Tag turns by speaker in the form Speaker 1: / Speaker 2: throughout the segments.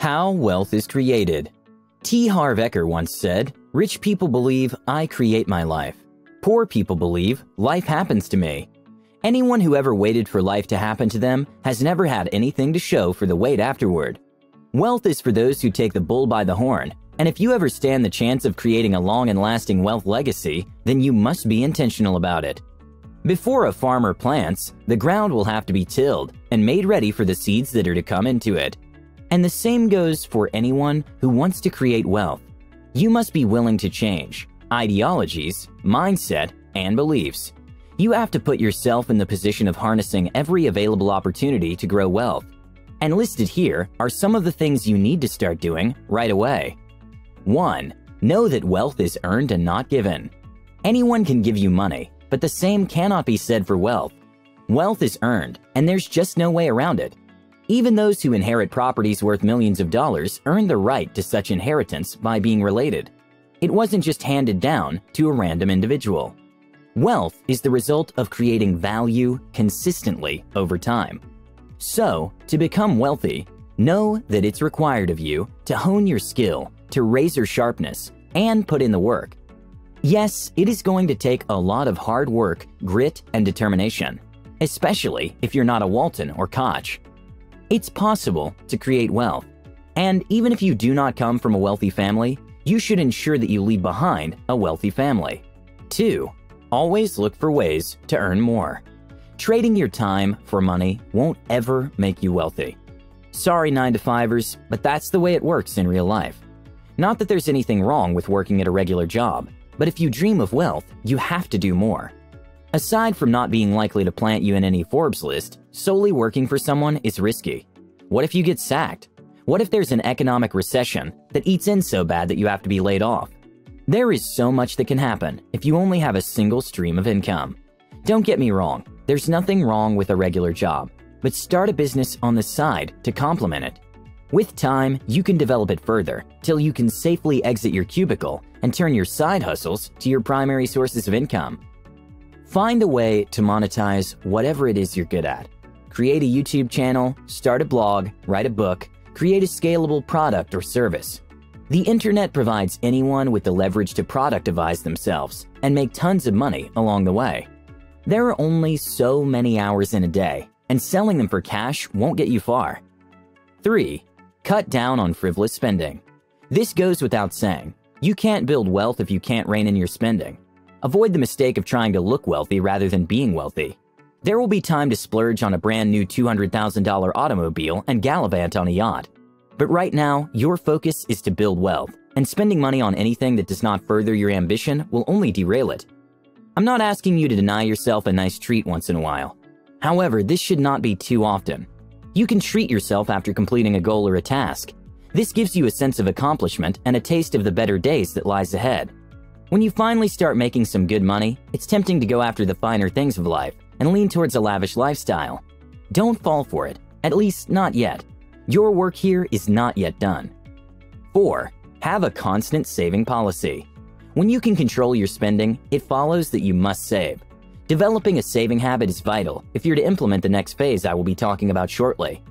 Speaker 1: How wealth is created. T. Harv Eker once said, Rich people believe I create my life. Poor people believe life happens to me. Anyone who ever waited for life to happen to them has never had anything to show for the wait afterward. Wealth is for those who take the bull by the horn, and if you ever stand the chance of creating a long and lasting wealth legacy, then you must be intentional about it. Before a farmer plants, the ground will have to be tilled and made ready for the seeds that are to come into it. And the same goes for anyone who wants to create wealth. You must be willing to change ideologies, mindset, and beliefs. You have to put yourself in the position of harnessing every available opportunity to grow wealth. And listed here are some of the things you need to start doing right away. 1. Know that wealth is earned and not given. Anyone can give you money, but the same cannot be said for wealth. Wealth is earned, and there's just no way around it. Even those who inherit properties worth millions of dollars earn the right to such inheritance by being related. It wasn't just handed down to a random individual. Wealth is the result of creating value consistently over time. So, to become wealthy, know that it's required of you to hone your skill to razor sharpness and put in the work. Yes, it is going to take a lot of hard work, grit, and determination, especially if you're not a Walton or Koch. It's possible to create wealth, and even if you do not come from a wealthy family, you should ensure that you leave behind a wealthy family. 2. Always look for ways to earn more. Trading your time for money won't ever make you wealthy. Sorry, 9 to 5ers, but that's the way it works in real life. Not that there's anything wrong with working at a regular job, but if you dream of wealth, you have to do more. Aside from not being likely to plant you in any Forbes list, solely working for someone is risky. What if you get sacked? What if there's an economic recession that eats in so bad that you have to be laid off? There is so much that can happen if you only have a single stream of income. Don't get me wrong, there's nothing wrong with a regular job, but start a business on the side to complement it. With time, you can develop it further till you can safely exit your cubicle and turn your side hustles to your primary sources of income. Find a way to monetize whatever it is you're good at. Create a YouTube channel, start a blog, write a book, create a scalable product or service. The internet provides anyone with the leverage to productivize themselves and make tons of money along the way. There are only so many hours in a day, and selling them for cash won't get you far. 3. Cut down on frivolous spending. This goes without saying. You can't build wealth if you can't rein in your spending. Avoid the mistake of trying to look wealthy rather than being wealthy. There will be time to splurge on a brand new $200,000 automobile and gallivant on a yacht. But right now, your focus is to build wealth, and spending money on anything that does not further your ambition will only derail it. I'm not asking you to deny yourself a nice treat once in a while. However, this should not be too often. You can treat yourself after completing a goal or a task. This gives you a sense of accomplishment and a taste of the better days that lies ahead. When you finally start making some good money, it's tempting to go after the finer things of life and lean towards a lavish lifestyle. Don't fall for it, at least not yet. Your work here is not yet done. 4. Have a constant saving policy. When you can control your spending, it follows that you must save. Developing a saving habit is vital if you're to implement the next phase I will be talking about shortly.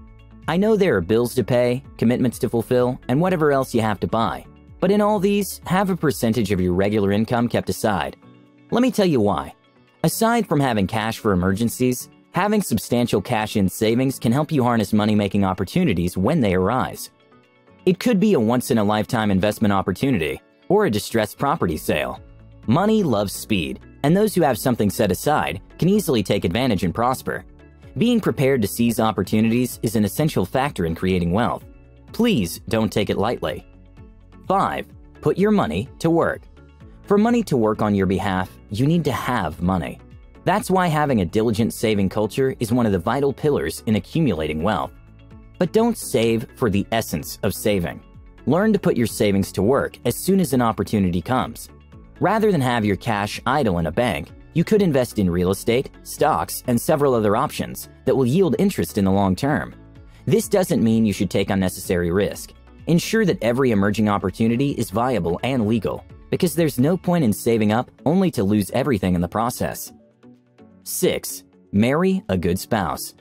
Speaker 1: I know there are bills to pay, commitments to fulfill, and whatever else you have to buy. But in all these, have a percentage of your regular income kept aside. Let me tell you why. Aside from having cash for emergencies, Having substantial cash in savings can help you harness money making opportunities when they arise. It could be a once in a lifetime investment opportunity or a distressed property sale. Money loves speed, and those who have something set aside can easily take advantage and prosper. Being prepared to seize opportunities is an essential factor in creating wealth. Please don't take it lightly. 5. Put your money to work. For money to work on your behalf, you need to have money. That's why having a diligent saving culture is one of the vital pillars in accumulating wealth. But don't save for the essence of saving. Learn to put your savings to work as soon as an opportunity comes. Rather than have your cash idle in a bank, you could invest in real estate, stocks, and several other options that will yield interest in the long term. This doesn't mean you should take unnecessary risk. Ensure that every emerging opportunity is viable and legal, because there's no point in saving up only to lose everything in the process. 6. Marry a good spouse.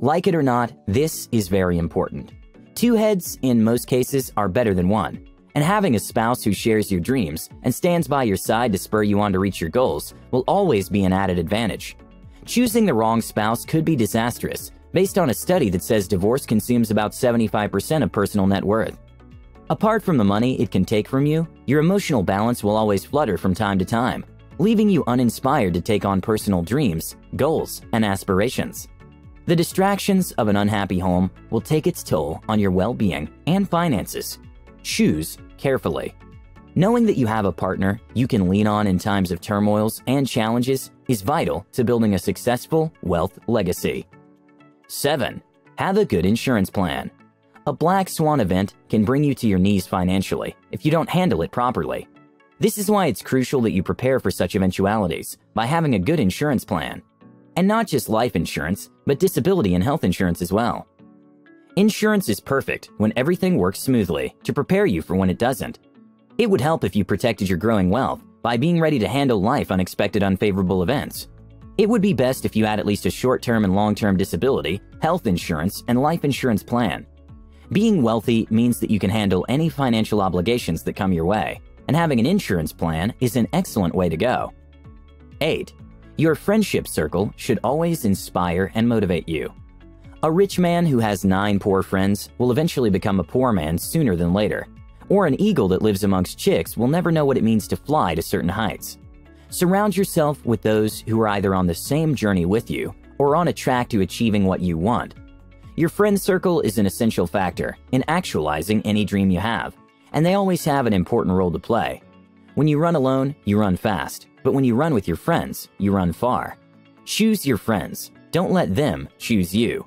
Speaker 1: Like it or not, this is very important. Two heads, in most cases, are better than one, and having a spouse who shares your dreams and stands by your side to spur you on to reach your goals will always be an added advantage. Choosing the wrong spouse could be disastrous, based on a study that says divorce consumes about 75% of personal net worth. Apart from the money it can take from you, your emotional balance will always flutter from time to time, leaving you uninspired to take on personal dreams, goals, and aspirations. The distractions of an unhappy home will take its toll on your well being and finances. Choose carefully. Knowing that you have a partner you can lean on in times of turmoils and challenges is vital to building a successful wealth legacy. 7. Have a good insurance plan. A black swan event can bring you to your knees financially if you don't handle it properly. This is why it's crucial that you prepare for such eventualities by having a good insurance plan. And not just life insurance, but disability and health insurance as well. Insurance is perfect when everything works smoothly to prepare you for when it doesn't. It would help if you protected your growing wealth by being ready to handle life unexpected unfavorable events. It would be best if you had at least a short term and long term disability, health insurance, and life insurance plan. Being wealthy means that you can handle any financial obligations that come your way, and having an insurance plan is an excellent way to go. 8. Your friendship circle should always inspire and motivate you. A rich man who has nine poor friends will eventually become a poor man sooner than later. Or an eagle that lives amongst chicks will never know what it means to fly to certain heights. Surround yourself with those who are either on the same journey with you or on a track to achieving what you want. Your friend circle is an essential factor in actualizing any dream you have, and they always have an important role to play. When you run alone, you run fast, but when you run with your friends, you run far. Choose your friends, don't let them choose you.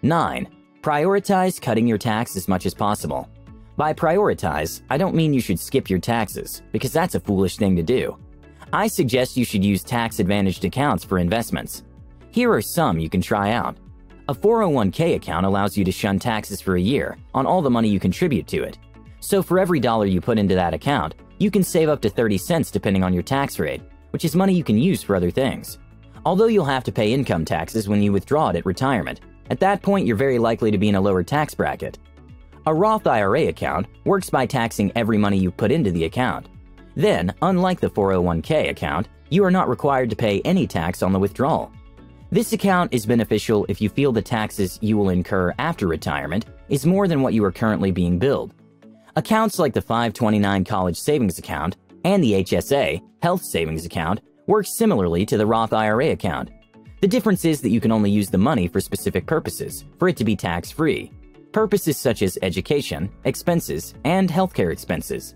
Speaker 1: 9. Prioritize cutting your tax as much as possible. By prioritize, I don't mean you should skip your taxes, because that's a foolish thing to do. I suggest you should use tax advantaged accounts for investments. Here are some you can try out. A 401k account allows you to shun taxes for a year on all the money you contribute to it. So for every dollar you put into that account, you can save up to 30 cents depending on your tax rate, which is money you can use for other things. Although you'll have to pay income taxes when you withdraw it at retirement, at that point you're very likely to be in a lower tax bracket. A Roth IRA account works by taxing every money you put into the account. Then, unlike the 401k account, you are not required to pay any tax on the withdrawal. This account is beneficial if you feel the taxes you will incur after retirement is more than what you are currently being billed. Accounts like the 529 College Savings Account and the HSA Health Savings Account work similarly to the Roth IRA account. The difference is that you can only use the money for specific purposes, for it to be tax free. Purposes such as education, expenses, and healthcare expenses.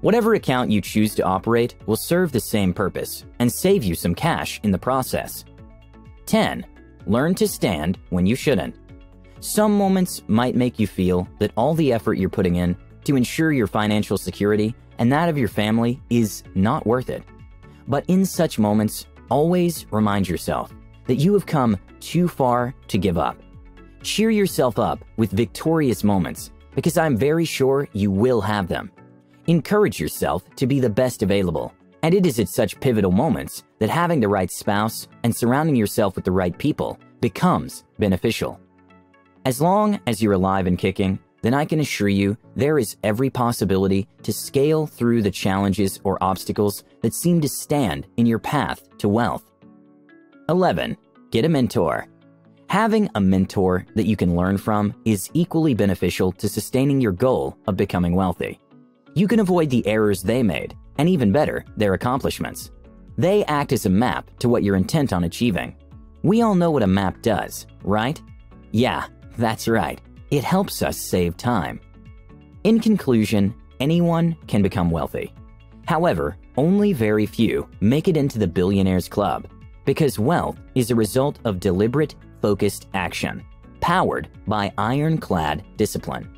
Speaker 1: Whatever account you choose to operate will serve the same purpose and save you some cash in the process. 10. Learn to stand when you shouldn't. Some moments might make you feel that all the effort you're putting in to ensure your financial security and that of your family is not worth it. But in such moments, always remind yourself that you have come too far to give up. Cheer yourself up with victorious moments because I'm very sure you will have them. Encourage yourself to be the best available. And it is at such pivotal moments that having the right spouse and surrounding yourself with the right people becomes beneficial. As long as you're alive and kicking, then I can assure you there is every possibility to scale through the challenges or obstacles that seem to stand in your path to wealth. 11. Get a mentor. Having a mentor that you can learn from is equally beneficial to sustaining your goal of becoming wealthy. You can avoid the errors they made, and even better, their accomplishments. They act as a map to what you're intent on achieving. We all know what a map does, right? Yeah, that's right. It helps us save time. In conclusion, anyone can become wealthy. However, only very few make it into the billionaires club because wealth is a result of deliberate, focused action, powered by ironclad discipline.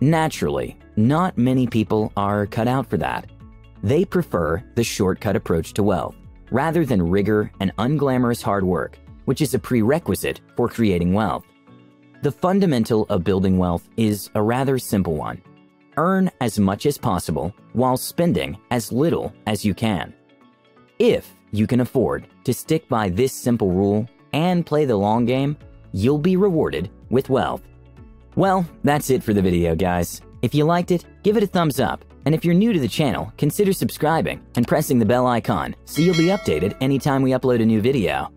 Speaker 1: Naturally, not many people are cut out for that. They prefer the shortcut approach to wealth, rather than rigor and unglamorous hard work, which is a prerequisite for creating wealth. The fundamental of building wealth is a rather simple one. Earn as much as possible while spending as little as you can. If you can afford to stick by this simple rule and play the long game, you'll be rewarded with wealth. Well, that's it for the video, guys. If you liked it, give it a thumbs up. And if you're new to the channel, consider subscribing and pressing the bell icon so you'll be updated anytime we upload a new video.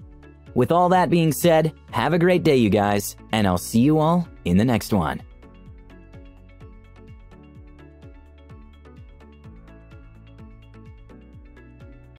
Speaker 1: With all that being said, have a great day, you guys, and I'll see you all in the next one.